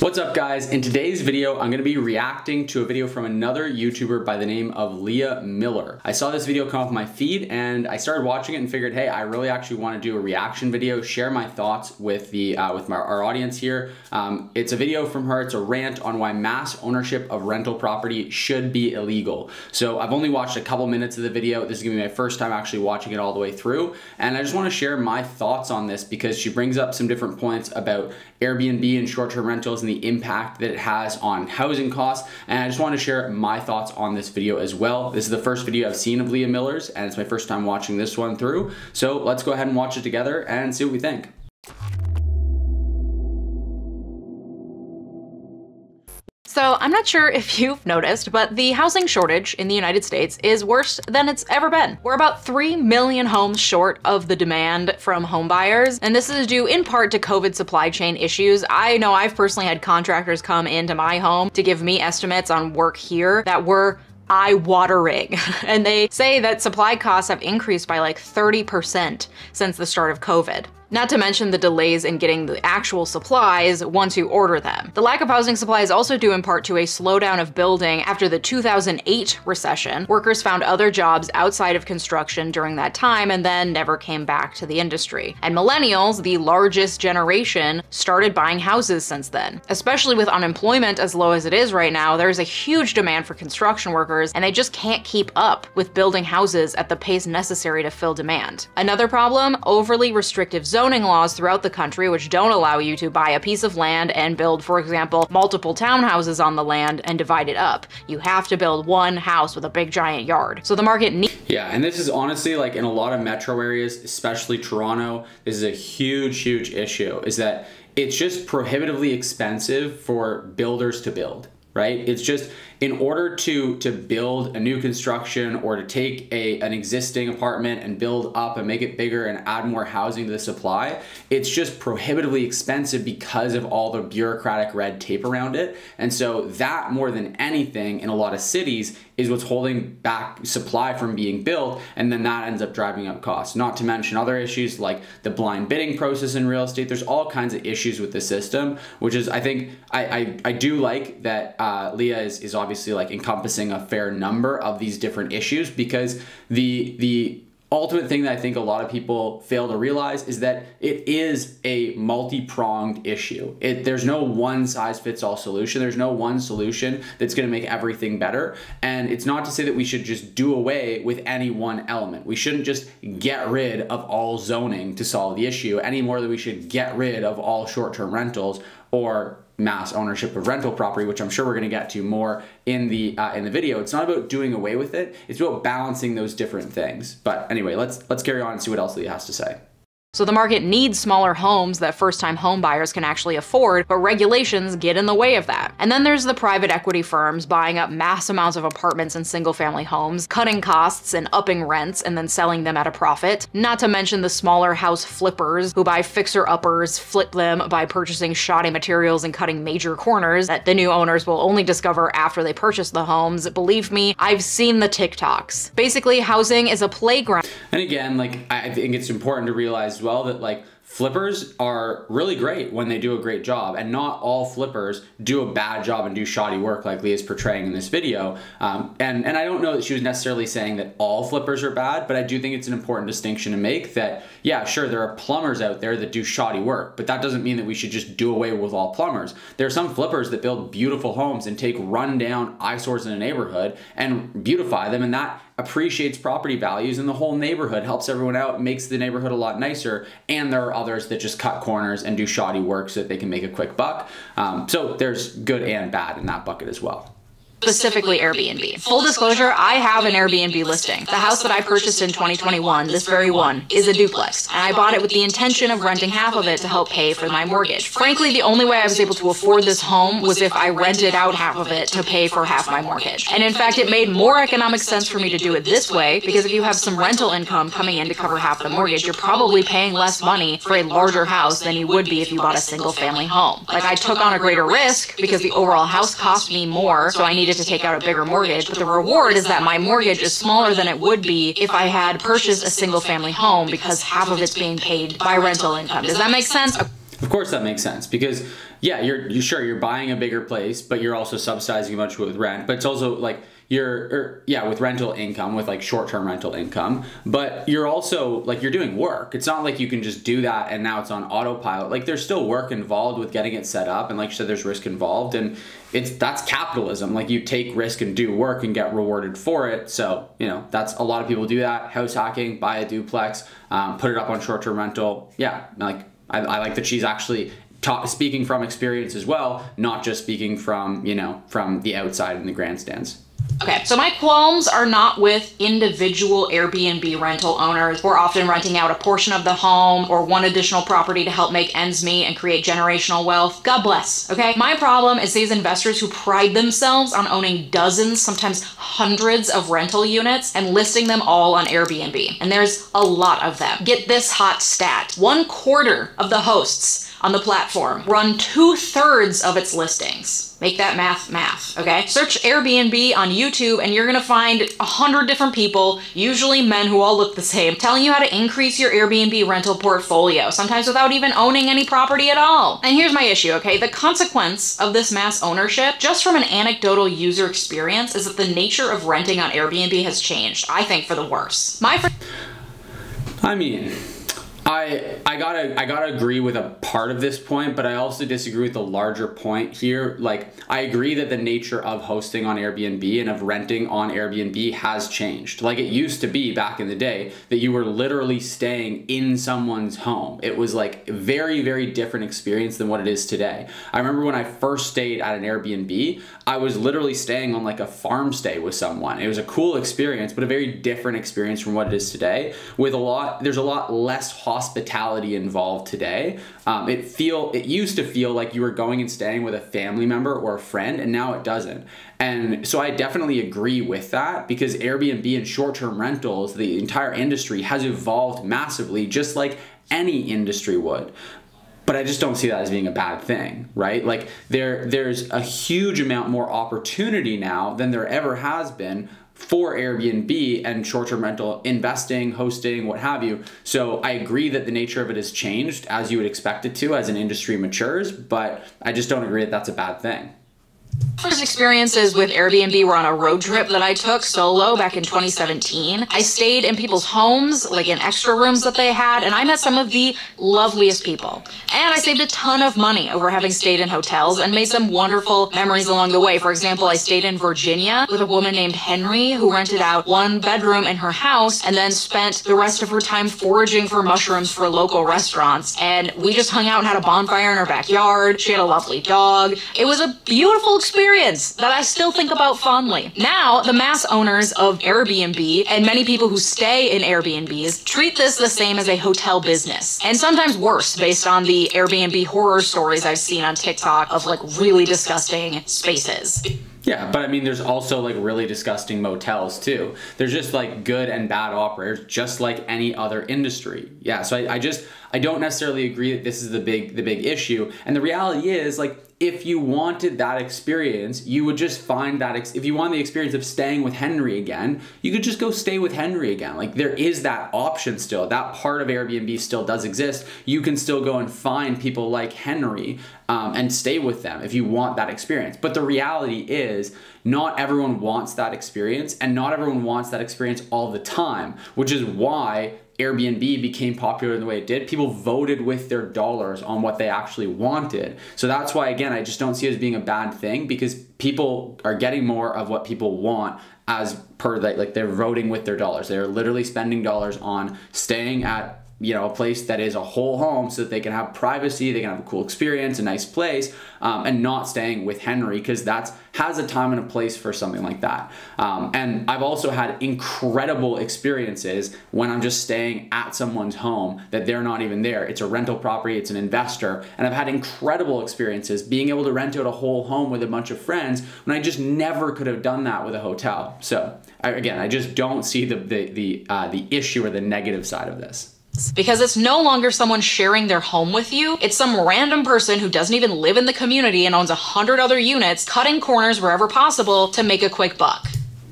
What's up guys? In today's video, I'm to be reacting to a video from another YouTuber by the name of Leeja Miller. I saw this video come off my feed and I started watching it and figured, hey, I really actually want to do a reaction video, share my thoughts with the uh, with my, our audience here. Um, it's a video from her. It's a rant on why mass ownership of rental property should be illegal. So I've only watched a couple minutes of the video. This is to be my first time actually watching it all the way through. And I just want to share my thoughts on this because she brings up some different points about Airbnb and short-term rentals and the impact that it has on housing costs. And I just want to share my thoughts on this video as well. This is the first video I've seen of Leeja Miller's and it's my first time watching this one through. So let's go ahead and watch it together and see what we think. So I'm not sure if you've noticed, but the housing shortage in the United States is worse than it's ever been. We're about 3 million homes short of the demand from homebuyers, and this is due in part to COVID supply chain issues. I know I've personally had contractors come into my home to give me estimates on work here that were eye-watering. and they say that supply costs have increased by like 30% since the start of COVID. Not to mention the delays in getting the actual supplies once you order them. The lack of housing supply is also due in part to a slowdown of building after the 2008 recession. Workers found other jobs outside of construction during that time and then never came back to the industry. And millennials, the largest generation, started buying houses since then. Especially with unemployment as low as it is right now, there's a huge demand for construction workers and they just can't keep up with building houses at the pace necessary to fill demand. Another problem, overly restrictive zoning laws throughout the country which don't allow you to buy a piece of land and build, for example, multiple townhouses on the land and divide it up. You have to build one house with a big giant yard. So the market needs. Yeah, and this is honestly like in a lot of metro areas, especially Toronto, this is a huge, huge issue is that it's just prohibitively expensive for builders to build right? It's just in order to to build a new construction or to take a an existing apartment and build up and make it bigger and add more housing to the supply, it's just prohibitively expensive because of all the bureaucratic red tape around it. And so that more than anything in a lot of cities is what's holding back supply from being built and then that ends up driving up costs. Not to mention other issues like the blind bidding process in real estate. There's all kinds of issues with the system, which is I think I I, I do like that uh, Leeja is, is obviously like encompassing a fair number of these different issues because the the ultimate thing that I think a lot of people fail to realize is that it is a multi-pronged issue. It, there's no one size fits all solution. There's no one solution that's going to make everything better. And it's not to say that we should just do away with any one element. We shouldn't just get rid of all zoning to solve the issue any more than we should get rid of all short-term rentals or mass ownership of rental property, which I'm sure we're going to get to more in the uh, in the video. It's not about doing away with it; it's about balancing those different things. But anyway, let's let's carry on and see what else Leeja has to say. So the market needs smaller homes that first-time homebuyers can actually afford, but regulations get in the way of that. And then there's the private equity firms buying up mass amounts of apartments and single-family homes, cutting costs and upping rents and then selling them at a profit. Not to mention the smaller house flippers who buy fixer-uppers, flip them by purchasing shoddy materials and cutting major corners that the new owners will only discover after they purchase the homes. Believe me, I've seen the TikToks. Basically, housing is a playground. And again, like I think it's important to realize well that like flippers are really great when they do a great job and not all flippers do a bad job and do shoddy work like Leeja's portraying in this video. Um, and and I don't know that she was necessarily saying that all flippers are bad but I do think it's an important distinction to make that yeah sure there are plumbers out there that do shoddy work but that doesn't mean that we should just do away with all plumbers. There are some flippers that build beautiful homes and take rundown eyesores in a neighborhood and beautify them and that appreciates property values and the whole neighborhood helps everyone out makes the neighborhood a lot nicer. And there are others that just cut corners and do shoddy work so that they can make a quick buck. Um, so there's good and bad in that bucket as well specifically Airbnb. Full disclosure, I have an Airbnb listing. The house that I purchased in 2021, this very one, is a duplex, and I bought it with the intention of renting half of it to help pay for my mortgage. Frankly, the only way I was able to afford this home was if I rented out half of it to pay for half my mortgage. And in fact, it made more economic sense for me to do it this way because if you have some rental income coming in to cover half the mortgage, you're probably paying less money for a larger house than you would be if you bought a single family home. Like I took on a greater risk because the overall house cost me more, so I needed to take out a bigger mortgage, but the reward is that my mortgage is smaller than it would be if I had purchased a single family home because half of it's being paid by rental income. Does that make sense? Of course, that makes sense because yeah, you're you sure you're buying a bigger place, but you're also subsidizing a bunch with rent. But it's also like you're or, yeah with rental income with like short-term rental income but you're also like you're doing work. It's not like you can just do that and now it's on autopilot. Like there's still work involved with getting it set up and like you said there's risk involved and it's that's capitalism. Like you take risk and do work and get rewarded for it. So you know that's a lot of people do that. House hacking buy a duplex um, put it up on short-term rental. Yeah like I, I like that she's actually Ta- speaking from experience as well, not just speaking from you know from the outside in the grandstands. Okay, so my qualms are not with individual Airbnb rental owners who are often renting out a portion of the home or one additional property to help make ends meet and create generational wealth. God bless, okay? My problem is these investors who pride themselves on owning dozens, sometimes hundreds of rental units and listing them all on Airbnb. And there's a lot of them. Get this hot stat. One quarter of the hosts on the platform run two thirds of its listings. Make that math math, okay? Search Airbnb on YouTube and you're gonna find a hundred different people, usually men who all look the same, telling you how to increase your Airbnb rental portfolio, sometimes without even owning any property at all. And here's my issue, okay? The consequence of this mass ownership, just from an anecdotal user experience, is that the nature of renting on Airbnb has changed, I think, for the worse. My I mean, I I gotta I gotta agree with a part of this point, but I also disagree with the larger point here. Like I agree that the nature of hosting on Airbnb and of renting on Airbnb has changed. Like it used to be back in the day that you were literally staying in someone's home. It was like a very very different experience than what it is today. I remember when I first stayed at an Airbnb, I was literally staying on like a farm stay with someone. It was a cool experience, but a very different experience from what it is today. With a lot, there's a lot less hospitality involved today. Um, it feel it used to feel like you were going and staying with a family member or a friend, and now it doesn't. And so I definitely agree with that because Airbnb and short-term rentals, the entire industry has evolved massively, just like any industry would but I just don't see that as being a bad thing, right? Like there there's a huge amount more opportunity now than there ever has been for Airbnb and short term rental investing, hosting, what have you. So I agree that the nature of it has changed as you would expect it to as an industry matures, but I just don't agree that that's a bad thing. First experiences with Airbnb were on a road trip that I took solo back in 2017. I stayed in people's homes, like in extra rooms that they had, and I met some of the loveliest people. And I saved a ton of money over having stayed in hotels and made some wonderful memories along the way. For example, I stayed in Virginia with a woman named Henry who rented out one bedroom in her house and then spent the rest of her time foraging for mushrooms for local restaurants. And we just hung out and had a bonfire in her backyard. She had a lovely dog. It was a beautiful experience that I still think about fondly. Now, the mass owners of Airbnb and many people who stay in Airbnbs treat this the same as a hotel business, and sometimes worse based on the Airbnb horror stories I've seen on TikTok of like really disgusting spaces. Yeah, but I mean, there's also like really disgusting motels too. There's just like good and bad operators, just like any other industry. Yeah, so I, I just I don't necessarily agree that this is the big the big issue. And the reality is like if you wanted that experience, you would just find that ex- if you want the experience of staying with Henry again, you could just go stay with Henry again. Like there is that option still. That part of Airbnb still does exist. You can still go and find people like Henry um, and stay with them if you want that experience. But the reality is, not everyone wants that experience, and not everyone wants that experience all the time, which is why Airbnb became popular in the way it did, people voted with their dollars on what they actually wanted. So that's why, again, I just don't see it as being a bad thing because people are getting more of what people want as per like, like they're voting with their dollars. They're literally spending dollars on staying at you know, a place that is a whole home so that they can have privacy, they can have a cool experience, a nice place, um, and not staying with Henry because that's has a time and a place for something like that. Um, and I've also had incredible experiences when I'm just staying at someone's home that they're not even there. It's a rental property, it's an investor, and I've had incredible experiences being able to rent out a whole home with a bunch of friends when I just never could have done that with a hotel. So I, again, I just don't see the the the, uh, the issue or the negative side of this. Because it's no longer someone sharing their home with you, it's some random person who doesn't even live in the community and owns a hundred other units, cutting corners wherever possible to make a quick buck.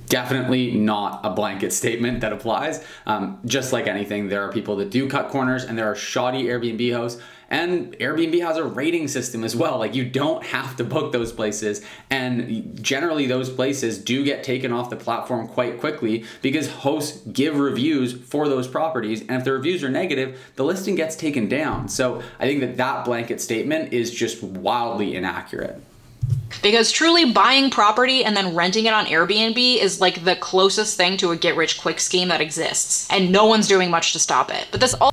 Definitely not a blanket statement that applies. Um, just like anything, there are people that do cut corners and there are shoddy Airbnb hosts And Airbnb has a rating system as well. Like you don't have to book those places. And generally, those places do get taken off the platform quite quickly because hosts give reviews for those properties. And if the reviews are negative, the listing gets taken down. So I think that that blanket statement is just wildly inaccurate. Because truly buying property and then renting it on Airbnb is like the closest thing to a get rich quick scheme that exists. And no one's doing much to stop it. But this all.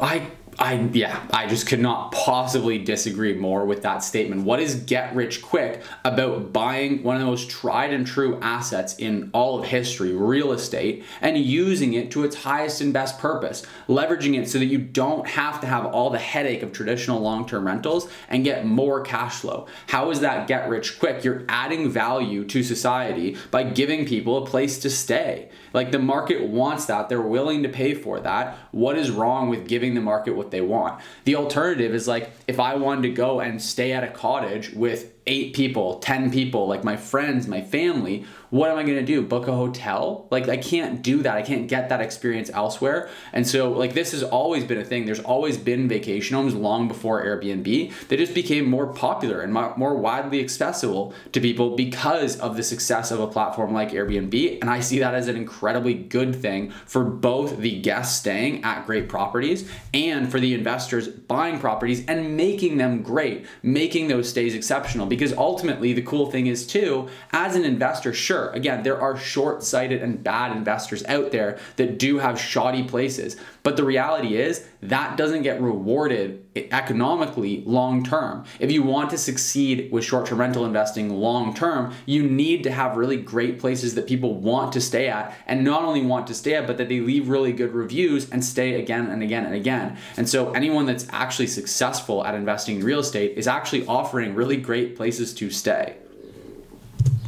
I I yeah, I just could not possibly disagree more with that statement. What is get rich quick about buying one of the most tried and true assets in all of history, real estate, and using it to its highest and best purpose, leveraging it so that you don't have to have all the headache of traditional long-term rentals and get more cash flow. How is that get rich quick? You're adding value to society by giving people a place to stay. Like the market wants that, they're willing to pay for that. What is wrong with giving the market what they want? The alternative is like if I wanted to go and stay at a cottage with eight people, 10 people, like my friends, my family, what am I gonna do? Book a hotel? Like, I can't do that. I can't get that experience elsewhere. And so, like, this has always been a thing. There's always been vacation homes long before Airbnb. They just became more popular and more widely accessible to people because of the success of a platform like Airbnb. And I see that as an incredibly good thing for both the guests staying at great properties and for the investors buying properties and making them great, making those stays exceptional because ultimately the cool thing is too, as an investor, sure, again, there are short-sighted and bad investors out there that do have shoddy places. But the reality is that doesn't get rewarded economically long term. If you want to succeed with short term rental investing long term, you need to have really great places that people want to stay at and not only want to stay at, but that they leave really good reviews and stay again and again and again. And so anyone that's actually successful at investing in real estate is actually offering really great places to stay.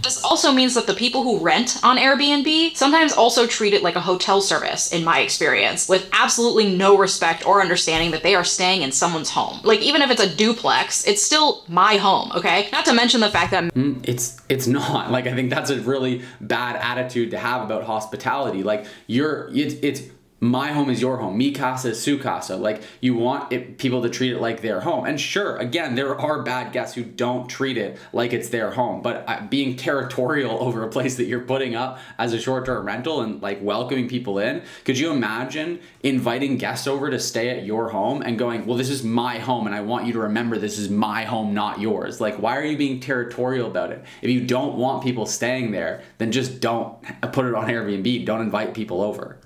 This also means that the people who rent on Airbnb sometimes also treat it like a hotel service, in my experience, with absolutely no respect or understanding that they are staying in someone's home. Like, even if it's a duplex, it's still my home, okay? Not to mention the fact that mm, it's it's not. Like, I think that's a really bad attitude to have about hospitality. Like, you're it's it's my home is your home. Mi casa is su casa. Like you want it, people to treat it like their home. And sure, again, there are bad guests who don't treat it like it's their home. But uh, being territorial over a place that you're putting up as a short-term rental and like welcoming people in, could you imagine inviting guests over to stay at your home and going, "Well, this is my home, and I want you to remember this is my home, not yours." Like, why are you being territorial about it? If you don't want people staying there, then just don't put it on Airbnb. Don't invite people over.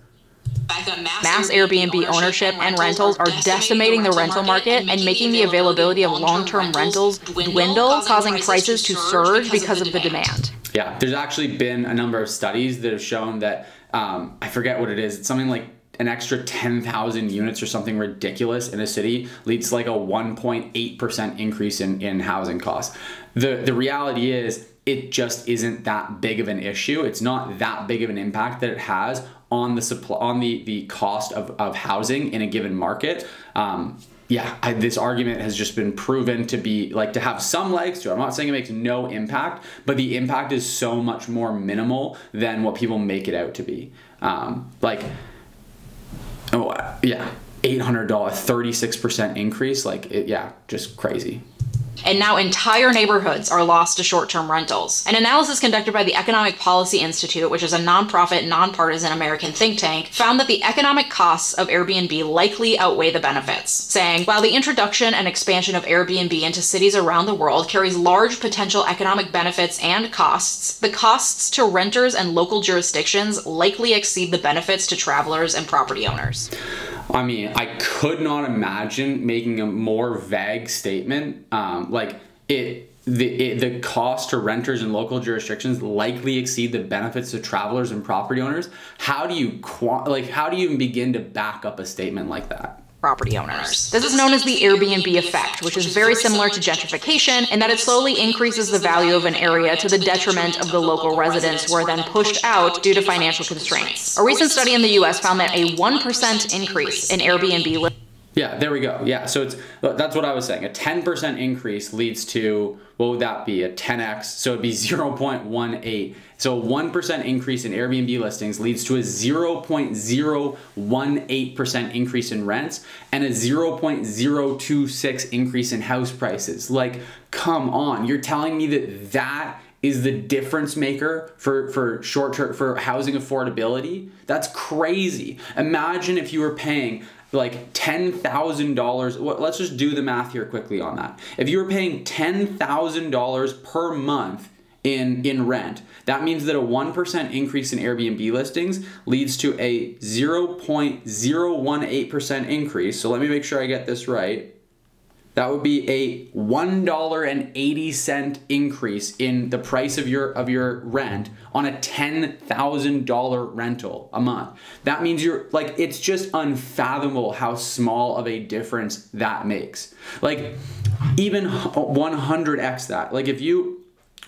Mass Airbnb ownership and rentals are decimating the rental market and making the availability of long-term rentals dwindle, causing prices to surge because of the demand. Yeah, there's actually been a number of studies that have shown that um, I forget what it is. It's something like an extra 10,000 units or something ridiculous in a city leads to like a 1.8% increase in, in housing costs. The, the reality is it just isn't that big of an issue. It's not that big of an impact that it has on the supply on the the cost of, of housing in a given market um, yeah I, this argument has just been proven to be like to have some legs to it. I'm not saying it makes no impact but the impact is so much more minimal than what people make it out to be. Um, like oh yeah $800 36% increase like it, yeah just crazy and now entire neighborhoods are lost to short-term rentals. An analysis conducted by the Economic Policy Institute, which is a nonprofit, nonpartisan American think tank, found that the economic costs of Airbnb likely outweigh the benefits, saying, while the introduction and expansion of Airbnb into cities around the world carries large potential economic benefits and costs, the costs to renters and local jurisdictions likely exceed the benefits to travelers and property owners. I mean, I could not imagine making a more vague statement. Um, like it, the it, the cost to renters in local jurisdictions likely exceed the benefits to travelers and property owners. How do you like? How do you even begin to back up a statement like that? Property owners. This is known as the Airbnb effect, which is very similar to gentrification in that it slowly increases the value of an area to the detriment of the local residents who are then pushed out due to financial constraints. A recent study in the US found that a 1% increase in Airbnb Yeah, there we go. Yeah, so it's that's what I was saying. A 10% increase leads to what would that be? A 10x. So it'd be 0.18. So a 1% increase in Airbnb listings leads to a 0.018% increase in rents and a 0.026 increase in house prices. Like, come on. You're telling me that that is the difference maker for for short term for housing affordability that's crazy imagine if you were paying like $10,000. Let's just do the math here quickly on that. If you were paying $10,000 per month in, in rent, that means that a 1% increase in Airbnb listings leads to a 0.018% increase. So let me make sure I get this right that would be a $1.80 increase in the price of your of your rent on a $10,000 rental a month. That means you're like it's just unfathomable how small of a difference that makes. Like even 100x that. Like if you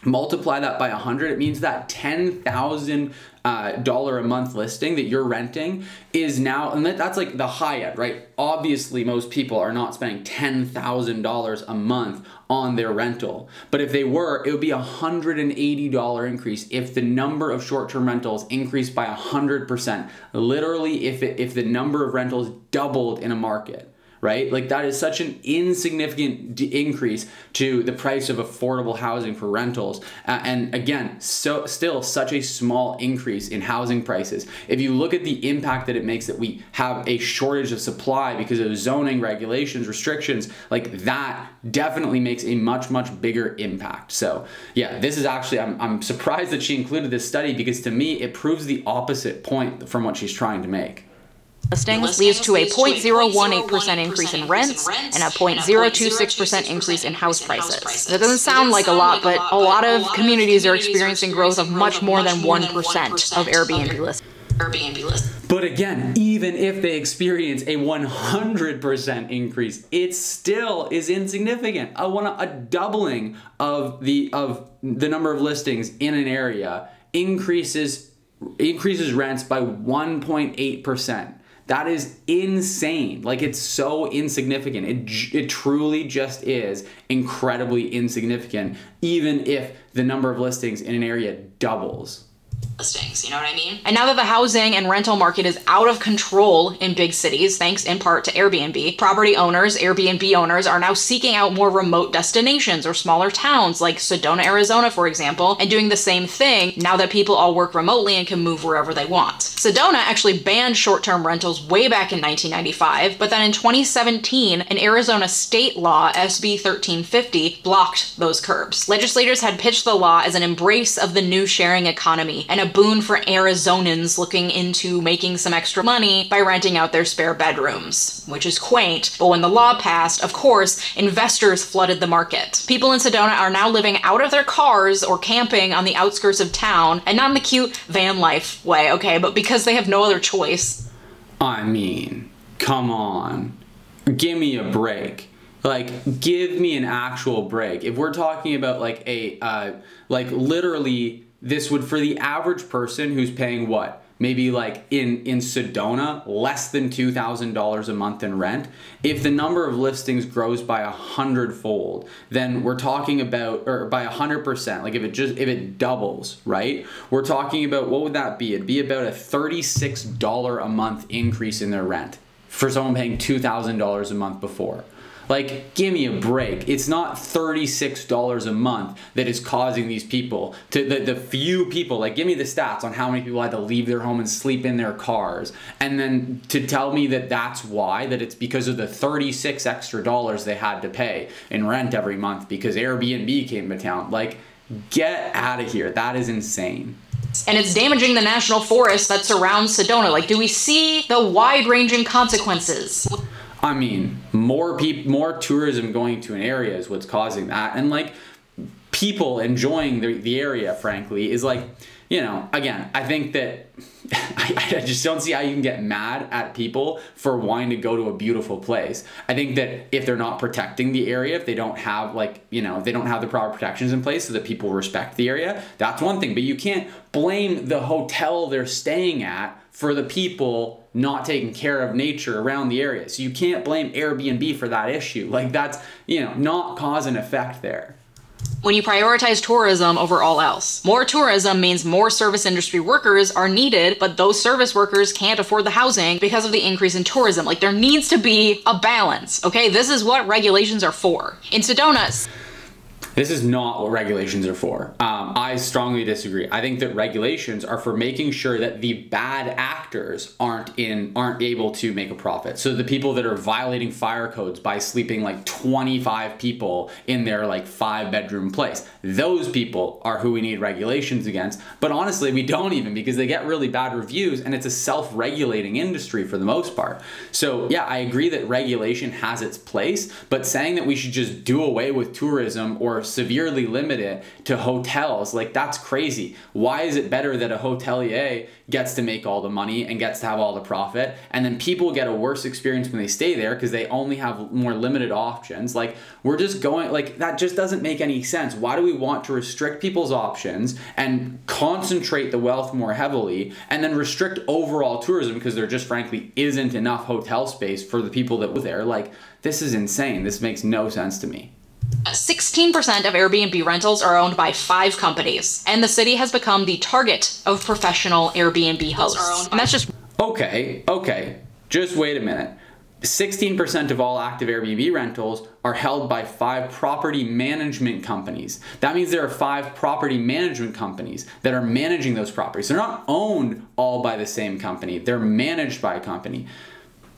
multiply that by 100 it means that 10,000 uh, a month listing that you're renting is now and that, that's like the high end right? Obviously most people are not spending $10,000 a month on their rental. But if they were it would be a $180 increase if the number of short-term rentals increased by 100% literally if it, if the number of rentals doubled in a market right? Like that is such an insignificant d- increase to the price of affordable housing for rentals. Uh, and again, so still such a small increase in housing prices. If you look at the impact that it makes that we have a shortage of supply because of zoning regulations, restrictions, like that definitely makes a much much bigger impact. So, yeah, this is actually I'm I'm surprised that she included this study because to me it proves the opposite point from what she's trying to make listings leads to a 0.018% increase in rents and a 0.026% increase in house prices. That doesn't sound like a lot, but a lot of communities are experiencing growth of much more than 1% of Airbnb listings. But again, even if they experience a 100% increase, it still is insignificant. I want a doubling of the of the number of listings in an area increases increases rents by 1.8%. That is insane. Like it's so insignificant. It, it truly just is incredibly insignificant, even if the number of listings in an area doubles listings. You know what I mean? And now that the housing and rental market is out of control in big cities, thanks in part to Airbnb, property owners, Airbnb owners are now seeking out more remote destinations or smaller towns like Sedona, Arizona, for example, and doing the same thing now that people all work remotely and can move wherever they want. Sedona actually banned short term rentals way back in 1995, but then in 2017, an Arizona state law, SB 1350, blocked those curbs. Legislators had pitched the law as an embrace of the new sharing economy and a boon for Arizonans looking into making some extra money by renting out their spare bedrooms, which is quaint. But when the law passed, of course, investors flooded the market. People in Sedona are now living out of their cars or camping on the outskirts of town, and not in the cute van life way, okay, but because they have no other choice. I mean, come on. Give me a break like give me an actual break if we're talking about like a uh, like literally this would for the average person who's paying what maybe like in in Sedona less than two thousand dollars a month in rent. If the number of listings grows by a hundredfold, then we're talking about or by a hundred percent. Like if it just if it doubles, right? We're talking about what would that be? It'd be about a thirty six dollar a month increase in their rent for someone paying two thousand dollars a month before. Like, give me a break. It's not $36 a month that is causing these people to the, the few people, like, give me the stats on how many people had to leave their home and sleep in their cars. And then to tell me that that's why, that it's because of the 36 extra dollars they had to pay in rent every month because Airbnb came to town. Like, get out of here. That is insane and it's damaging the national forest that surrounds Sedona. Like, do we see the wide ranging consequences? I mean, more people, more tourism going to an area is what's causing that, and like people enjoying the, the area. Frankly, is like you know, again, I think that I, I, just don't see how you can get mad at people for wanting to go to a beautiful place. I think that if they're not protecting the area, if they don't have like, you know, they don't have the proper protections in place so that people respect the area, that's one thing. But you can't blame the hotel they're staying at for the people not taking care of nature around the area. So you can't blame Airbnb for that issue. Like that's, you know, not cause and effect there when you prioritize tourism over all else. More tourism means more service industry workers are needed, but those service workers can't afford the housing because of the increase in tourism. Like there needs to be a balance, okay? This is what regulations are for. In Sedona, this is not what regulations are for. Um, I strongly disagree. I think that regulations are for making sure that the bad actors aren't in aren't able to make a profit. So the people that are violating fire codes by sleeping like 25 people in their like five bedroom place, those people are who we need regulations against. But honestly, we don't even because they get really bad reviews and it's a self-regulating industry for the most part. So yeah, I agree that regulation has its place, but saying that we should just do away with tourism or severely limit it to hotels. Like that's crazy. Why is it better that a hotelier gets to make all the money and gets to have all the profit and then people get a worse experience when they stay there because they only have more limited options? Like we're just going like that just doesn't make any sense. Why do we want to restrict people's options and concentrate the wealth more heavily and then restrict overall tourism because there just frankly isn't enough hotel space for the people that were there? Like this is insane. This makes no sense to me. 16% of Airbnb rentals are owned by five companies, and the city has become the target of professional Airbnb hosts. And that's just. Okay, okay. Just wait a minute. 16% of all active Airbnb rentals are held by five property management companies. That means there are five property management companies that are managing those properties. They're not owned all by the same company, they're managed by a company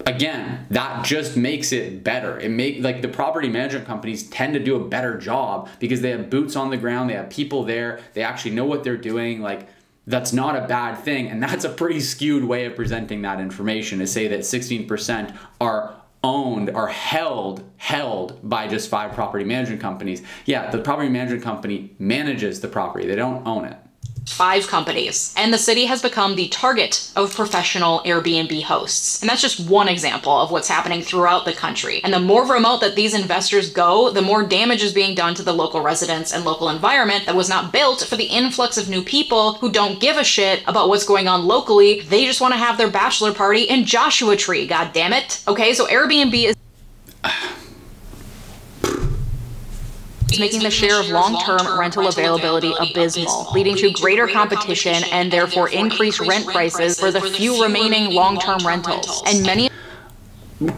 again that just makes it better. It make like the property management companies tend to do a better job because they have boots on the ground they have people there they actually know what they're doing like that's not a bad thing and that's a pretty skewed way of presenting that information to say that 16% are owned are held held by just five property management companies. Yeah the property management company manages the property they don't own it five companies, and the city has become the target of professional Airbnb hosts. And that's just one example of what's happening throughout the country. And the more remote that these investors go, the more damage is being done to the local residents and local environment that was not built for the influx of new people who don't give a shit about what's going on locally. They just want to have their bachelor party in Joshua Tree, god damn it. Okay, so Airbnb is making the share of long-term rental availability abysmal, leading to greater competition and therefore increased rent prices for the few remaining long-term rentals. And many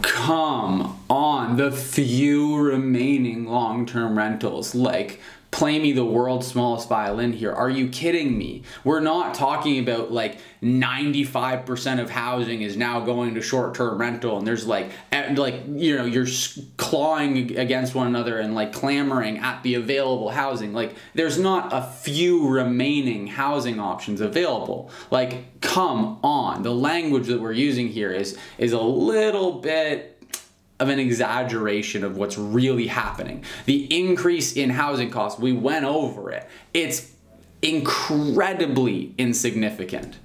Come on, the few remaining long-term rentals. Like play me the world's smallest violin here. Are you kidding me? We're not talking about like 95% of housing is now going to short-term rental and there's like like you know you're clawing against one another and like clamoring at the available housing. Like there's not a few remaining housing options available. Like come on. The language that we're using here is is a little bit of an exaggeration of what's really happening. The increase in housing costs, we went over it. It's incredibly insignificant.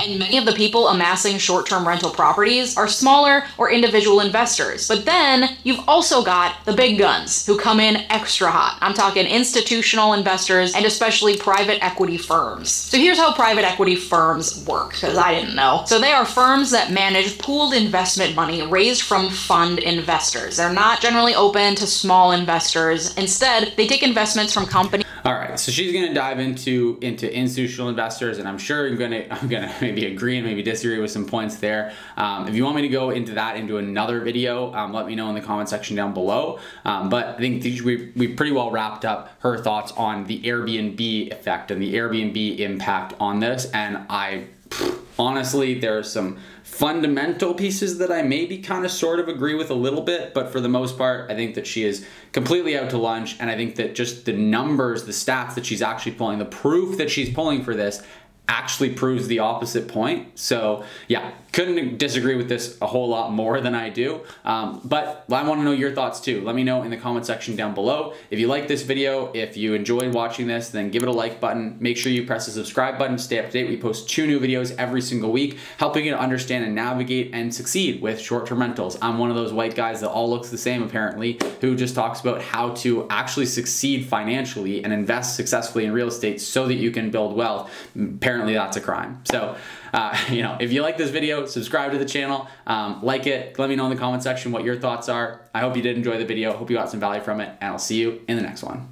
And many of the people amassing short term rental properties are smaller or individual investors. But then you've also got the big guns who come in extra hot. I'm talking institutional investors and especially private equity firms. So here's how private equity firms work, because I didn't know. So they are firms that manage pooled investment money raised from fund investors. They're not generally open to small investors. Instead, they take investments from companies. All right, so she's going to dive into into institutional investors, and I'm sure I'm going to I'm going to maybe agree and maybe disagree with some points there. Um, if you want me to go into that into another video, um, let me know in the comment section down below. Um, but I think we we pretty well wrapped up her thoughts on the Airbnb effect and the Airbnb impact on this, and I honestly there are some fundamental pieces that I maybe kind of sort of agree with a little bit, but for the most part, I think that she is completely out to lunch. And I think that just the numbers, the stats that she's actually pulling, the proof that she's pulling for this actually proves the opposite point. So yeah, couldn't disagree with this a whole lot more than I do. Um, but I want to know your thoughts too. Let me know in the comment section down below. If you like this video, if you enjoyed watching this, then give it a like button. Make sure you press the subscribe button to stay up to date. We post two new videos every single week, helping you to understand and navigate and succeed with short-term rentals. I'm one of those white guys that all looks the same apparently, who just talks about how to actually succeed financially and invest successfully in real estate so that you can build wealth. Apparently that's a crime. So, uh, you know, if you like this video, subscribe to the channel, um, like it, let me know in the comment section what your thoughts are. I hope you did enjoy the video. Hope you got some value from it, and I'll see you in the next one.